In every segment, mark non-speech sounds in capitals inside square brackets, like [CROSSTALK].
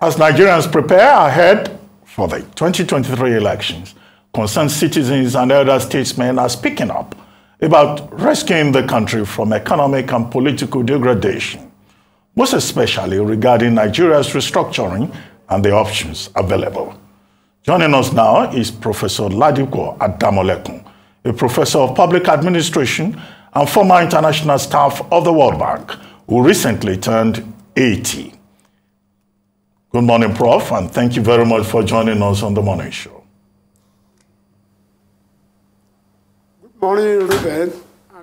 As Nigerians prepare ahead for the 2023 elections, concerned citizens and elder statesmen are speaking up about rescuing the country from economic and political degradation, most especially regarding Nigeria's restructuring and the options available. Joining us now is Professor Ladipo Adamolekun, a professor of public administration and former international staff of the World Bank, who recently turned 80. Good morning, Prof, and thank you very much for joining us on the morning show. Good morning, Reuben.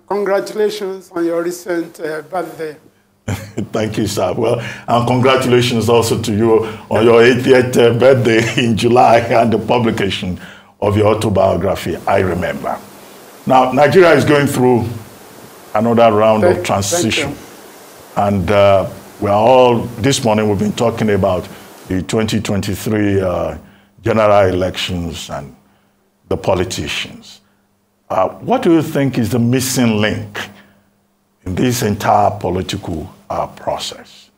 Congratulations on your recent uh, birthday. [LAUGHS] Thank you, sir. Well, and congratulations also to you on your 80th uh, birthday [LAUGHS] in July and the publication of your autobiography, I Remember. Now, Nigeria is going through another round thank, of transition. And uh, we are all, this morning we've been talking about the 2023 uh, general elections and the politicians. Uh, what do you think is the missing link in this entire political uh, process?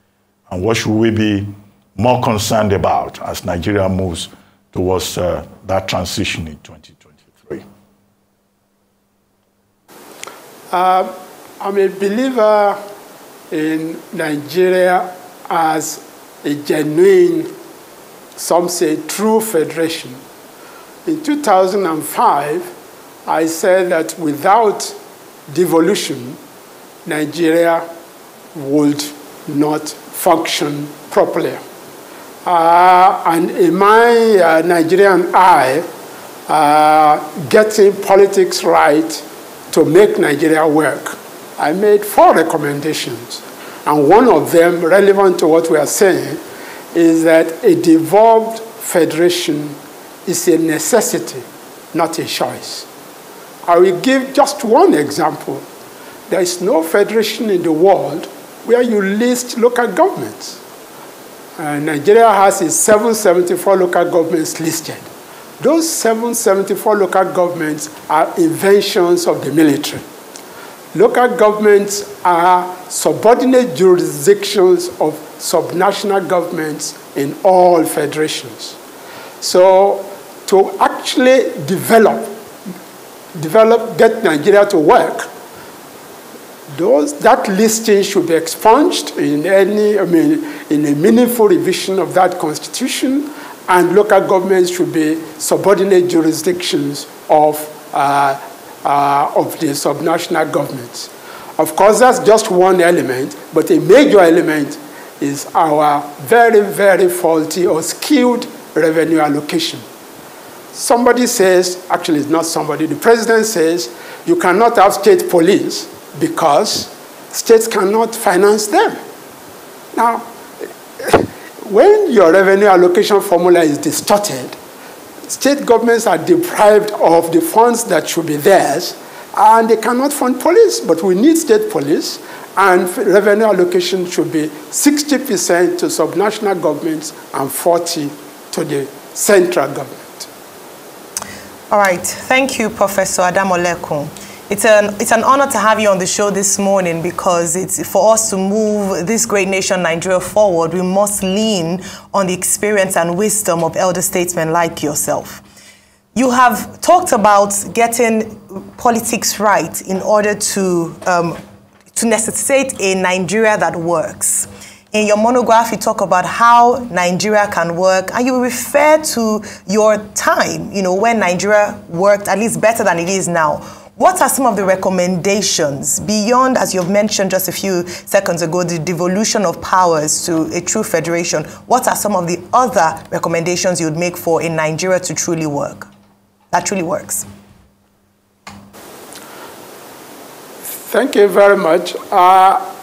And what should we be more concerned about as Nigeria moves towards uh, that transition in 2023? Uh, I'm a believer in Nigeria as a genuine, some say true federation. In 2005, I said that without devolution, Nigeria would not function properly. Uh, and in my uh, Nigerian eye, uh, getting politics right to make Nigeria work I made four recommendations. And one of them, relevant to what we are saying, is that a devolved federation is a necessity, not a choice. I will give just one example. There is no federation in the world where you list local governments. Uh, Nigeria has its 774 local governments listed. Those 774 local governments are inventions of the military local governments are subordinate jurisdictions of subnational governments in all federations. So to actually develop, develop, get Nigeria to work, those, that listing should be expunged in any, I mean, in a meaningful revision of that constitution, and local governments should be subordinate jurisdictions of uh, uh, of the subnational governments. Of course, that's just one element, but a major element is our very, very faulty or skewed revenue allocation. Somebody says, actually, it's not somebody, the president says, you cannot have state police because states cannot finance them. Now, [LAUGHS] when your revenue allocation formula is distorted, state governments are deprived of the funds that should be theirs, and they cannot fund police, but we need state police, and revenue allocation should be 60% to subnational governments and 40 to the central government. All right. Thank you, Professor Adam Adamolekun. It's an, it's an honor to have you on the show this morning because it's for us to move this great nation, Nigeria, forward, we must lean on the experience and wisdom of elder statesmen like yourself. You have talked about getting politics right in order to, um, to necessitate a Nigeria that works. In your monograph, you talk about how Nigeria can work, and you refer to your time, you know, when Nigeria worked at least better than it is now. What are some of the recommendations beyond, as you've mentioned just a few seconds ago, the devolution of powers to a true federation? What are some of the other recommendations you'd make for in Nigeria to truly work, that truly works? Thank you very much. Uh,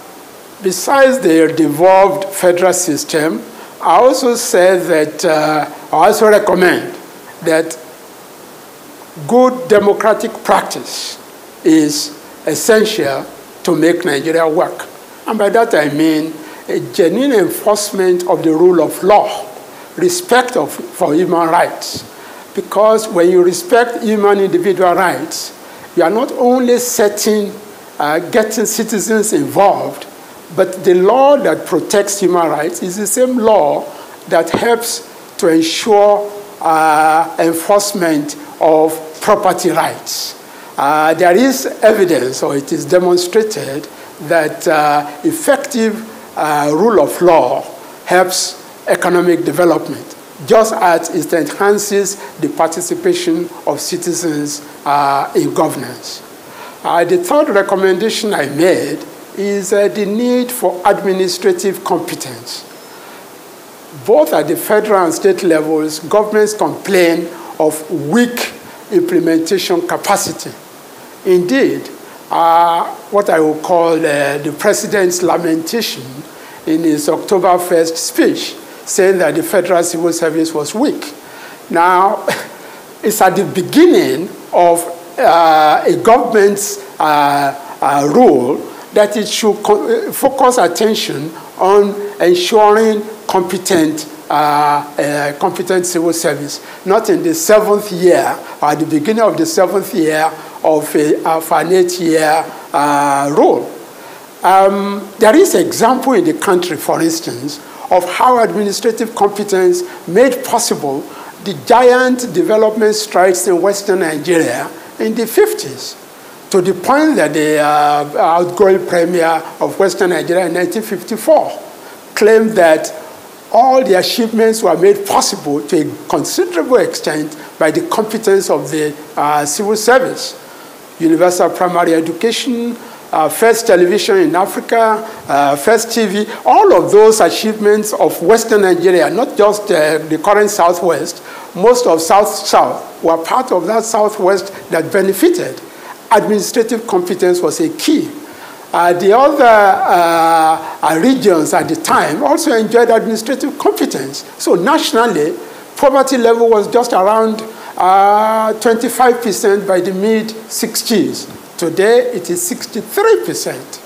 besides the devolved federal system, I also said that uh, I also recommend that good democratic practice is essential to make Nigeria work. And by that I mean a genuine enforcement of the rule of law, respect of, for human rights. Because when you respect human individual rights, you are not only setting, uh, getting citizens involved, but the law that protects human rights is the same law that helps to ensure uh, enforcement of property rights. Uh, there is evidence, or it is demonstrated, that uh, effective uh, rule of law helps economic development, just as it enhances the participation of citizens uh, in governance. Uh, the third recommendation I made is uh, the need for administrative competence. Both at the federal and state levels, governments complain of weak implementation capacity. Indeed, uh, what I will call uh, the president's lamentation in his October 1st speech, saying that the federal civil service was weak. Now, [LAUGHS] it's at the beginning of uh, a government's uh, uh, role that it should focus attention on ensuring competent uh, uh, competent civil service, not in the seventh year or at the beginning of the seventh year of, a, of an eight-year uh, role. Um, there is example in the country, for instance, of how administrative competence made possible the giant development strides in Western Nigeria in the 50s to the point that the uh, outgoing premier of Western Nigeria in 1954 claimed that all the achievements were made possible to a considerable extent by the competence of the uh, civil service. Universal primary education, uh, first television in Africa, uh, first TV, all of those achievements of Western Nigeria, not just uh, the current Southwest, most of South-South were part of that Southwest that benefited. Administrative competence was a key. Uh, the other uh, uh, regions at the time also enjoyed administrative competence. So nationally, poverty level was just around 25% uh, by the mid 60s. Today, it is 63%.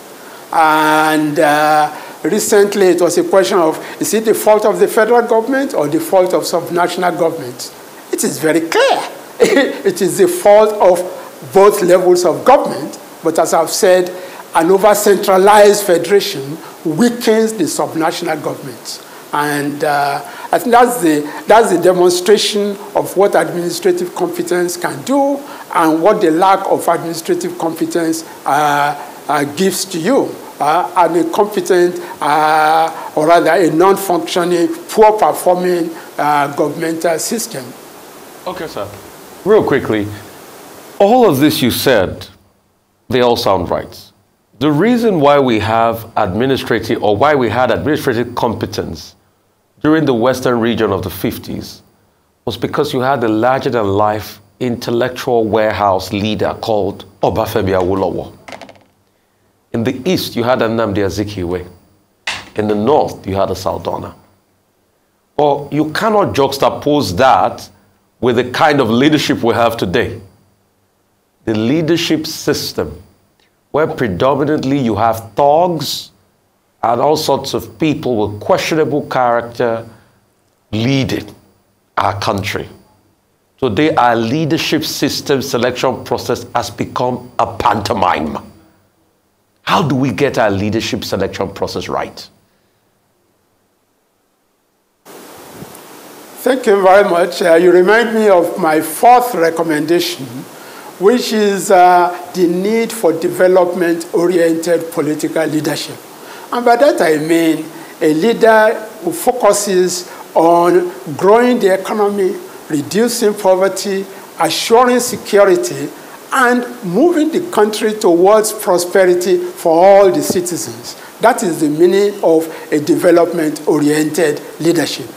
And uh, recently, it was a question of is it the fault of the federal government or the fault of subnational governments? It is very clear. [LAUGHS] it is the fault of both levels of government. But as I've said, an over-centralized federation weakens the subnational governments. And uh, I think that's the, that's the demonstration of what administrative competence can do and what the lack of administrative competence uh, uh, gives to you. Uh, and a competent, uh, or rather a non-functioning, poor-performing uh, governmental system. Okay, sir. Real quickly, all of this you said, they all sound right. The reason why we have administrative, or why we had administrative competence during the western region of the 50s was because you had a larger than life intellectual warehouse leader called Obafemi Awolowo. In the east, you had Nnamdi Azikiwe. In the north, you had a Sardauna. But you cannot juxtapose that with the kind of leadership we have today. The leadership system, where predominantly you have thugs, and all sorts of people with questionable character leading our country. Today, our leadership system selection process has become a pantomime. How do we get our leadership selection process right? Thank you very much. Uh, you remind me of my fourth recommendation, which is uh, the need for development-oriented political leadership. And by that I mean a leader who focuses on growing the economy, reducing poverty, assuring security, and moving the country towards prosperity for all the citizens. That is the meaning of a development-oriented leadership.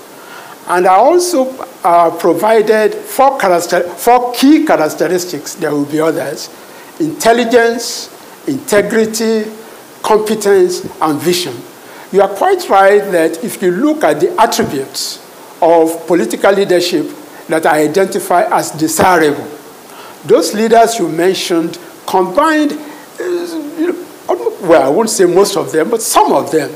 And I also uh, provided four, four key characteristics, there will be others, intelligence, integrity, competence, and vision. You are quite right that if you look at the attributes of political leadership that I identify as desirable, those leaders you mentioned combined, uh, well, I won't say most of them, but some of them.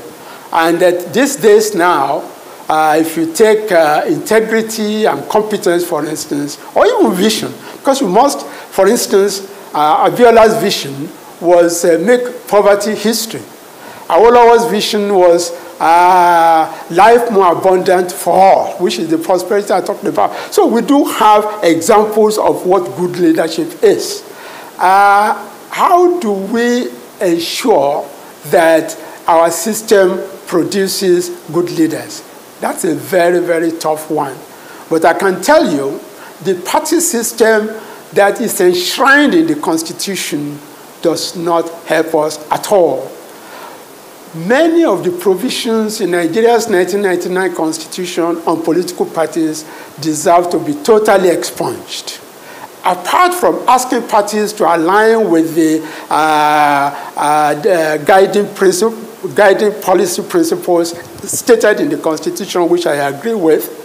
And that these days now, uh, if you take uh, integrity and competence, for instance, or even vision, because you must, for instance, uh, Abiola's vision was uh, make poverty history. Awolowo's vision was uh, life more abundant for all, which is the prosperity I talked about. So we do have examples of what good leadership is. Uh, how do we ensure that our system produces good leaders? That's a very, very tough one. But I can tell you the party system that is enshrined in the Constitution does not help us at all. Many of the provisions in Nigeria's 1999 Constitution on political parties deserve to be totally expunged. Apart from asking parties to align with the, uh, uh, the guiding, guiding policy principles stated in the Constitution, which I agree with,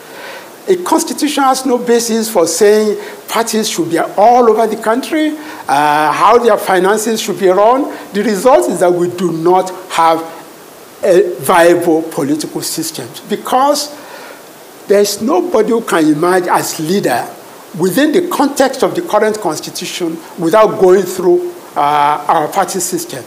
a constitution has no basis for saying parties should be all over the country, uh, how their finances should be run. The result is that we do not have a viable political system because there's nobody who can emerge as leader within the context of the current constitution without going through uh, our party system.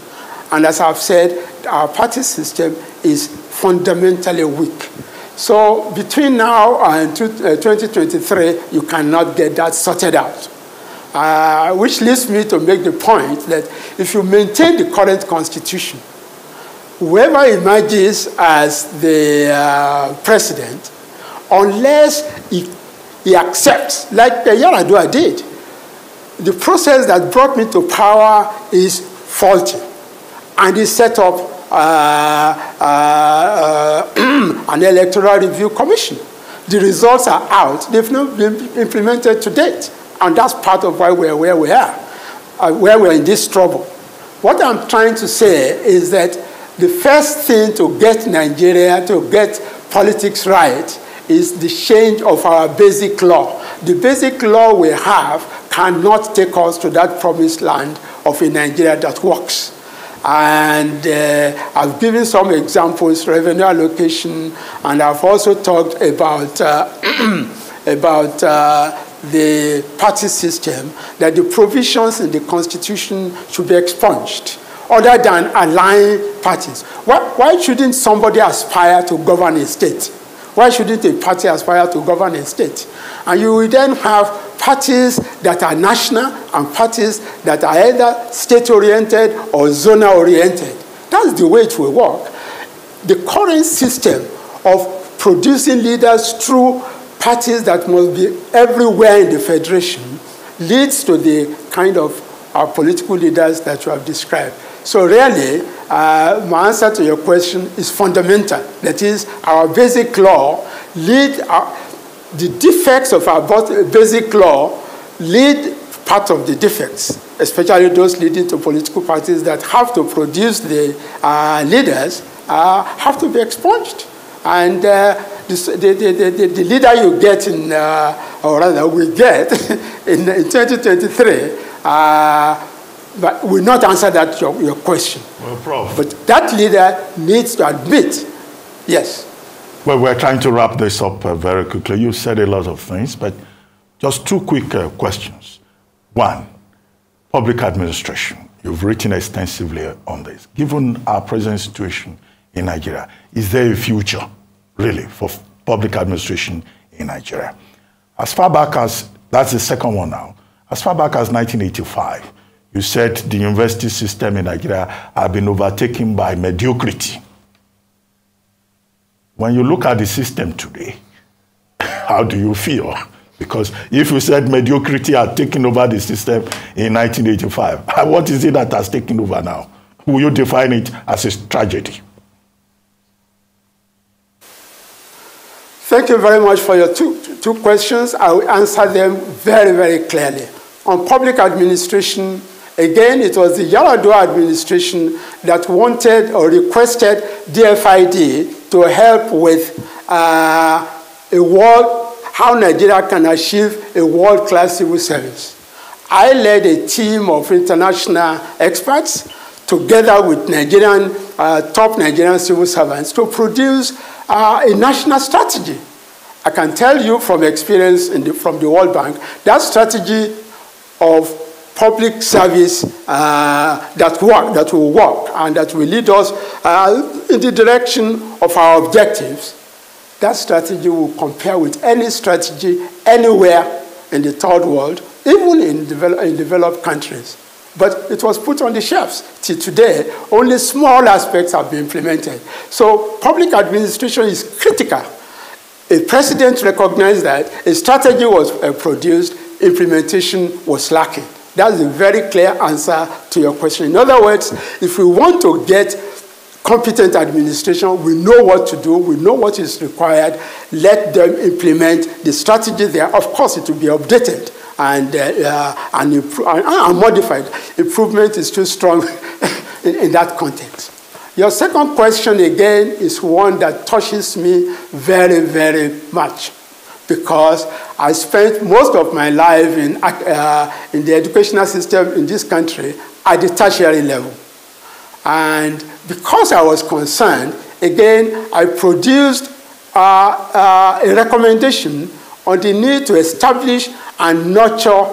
And as I've said, our party system is fundamentally weak. So between now and 2023, uh, you cannot get that sorted out. Uh, which leads me to make the point that if you maintain the current constitution, whoever emerges as the uh, president, unless he, he accepts, like Yar'Adua did, the process that brought me to power is faulty, and he set up Uh, uh, uh, [CLEARS THROAT] an electoral review commission. The results are out. They've not been implemented to date. And that's part of why we're where we are, uh, where we're in this trouble. What I'm trying to say is that the first thing to get Nigeria, to get politics right, is the change of our basic law. The basic law we have cannot take us to that promised land of a Nigeria that works. And uh, I've given some examples, revenue allocation, and I've also talked about, uh, [CLEARS THROAT] about uh, the party system, that the provisions in the Constitution should be expunged, other than align parties. Why, why shouldn't somebody aspire to govern a state? Why shouldn't a party aspire to govern a state? And you will then have parties that are national and parties that are either state-oriented or zonal-oriented. That's the way it will work. The current system of producing leaders through parties that must be everywhere in the federation leads to the kind of uh, political leaders that you have described. So really, uh, my answer to your question is fundamental. That is, our basic law lead our, uh, the defects of our basic law lead part of the defects, especially those leading to political parties that have to produce the uh, leaders, uh, have to be expunged. And uh, the, the, the, the, leader you get in, uh, or rather we get [LAUGHS] in, in 2023, uh, but will not answer that your, your question. Well, Prof. But that leader needs to admit, yes. Well, we're trying to wrap this up uh, very quickly. You said a lot of things, but just two quick uh, questions. One, public administration. You've written extensively on this. Given our present situation in Nigeria, is there a future, really, for public administration in Nigeria? As far back as, that's the second one now, as far back as 1985, you said the university system in Nigeria had been overtaken by mediocrity. When you look at the system today, [LAUGHS] how do you feel? Because if you said mediocrity had taken over the system in 1985, [LAUGHS] what is it that has taken over now? Will you define it as a tragedy? Thank you very much for your two, two questions. I will answer them very, very clearly. On public administration, Again, it was the Yar'Adua administration that wanted or requested DFID to help with uh, a world, how Nigeria can achieve a world-class civil service. I led a team of international experts together with Nigerian, uh, top Nigerian civil servants to produce uh, a national strategy. I can tell you from experience the, from the World Bank, that strategy of public service uh, that work, that will work, and that will lead us uh, in the direction of our objectives, that strategy will compare with any strategy anywhere in the third world, even in, develop, in developed countries. But it was put on the shelves. Till today, only small aspects have been implemented. So public administration is critical. A president recognized that a strategy was uh, produced, implementation was lacking. That's a very clear answer to your question. In other words, if we want to get competent administration, we know what to do, we know what is required, let them implement the strategy there. Of course, it will be updated and, uh, and, and, modified. Improvement is too strong [LAUGHS] in, in that context. Your second question, again, is one that touches me very, very much because I spent most of my life in, uh, in the educational system in this country at the tertiary level. And because I was concerned, again, I produced uh, uh, a recommendation on the need to establish and nurture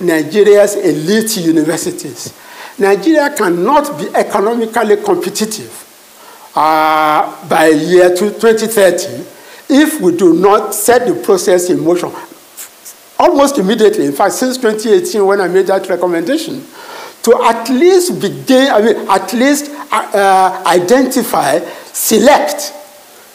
Nigeria's elite universities. Nigeria cannot be economically competitive uh, by year 2030 if we do not set the process in motion almost immediately. In fact, since 2018, when I made that recommendation, to at least begin, I mean, at least uh, identify, select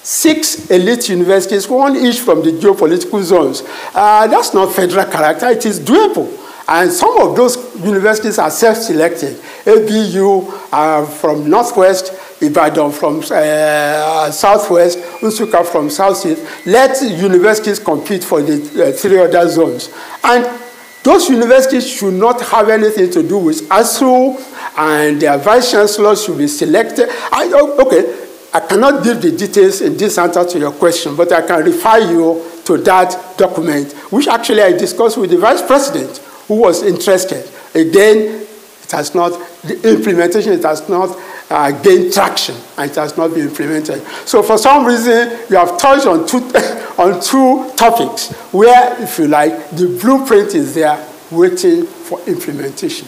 six elite universities, one each from the geopolitical zones. Uh, that's not federal character, it is doable. And some of those universities are self-selected. ABU uh, from Northwest, Ibadan from uh, Southwest, Nsukka from Southeast. Let universities compete for the uh, three other zones. And those universities should not have anything to do with ASUU, and their vice chancellors should be selected. I, okay, I cannot give the details in this answer to your question, but I can refer you to that document, which actually I discussed with the vice president, who was interested. Again, it has not, the implementation, it has not uh, gained traction, and it has not been implemented. So for some reason, you have touched on two, [LAUGHS] on two topics where, if you like, the blueprint is there waiting for implementation.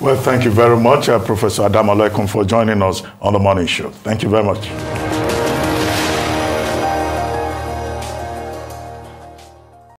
Well, thank you very much, uh, Professor Adamolekun, for joining us on the morning show. Thank you very much.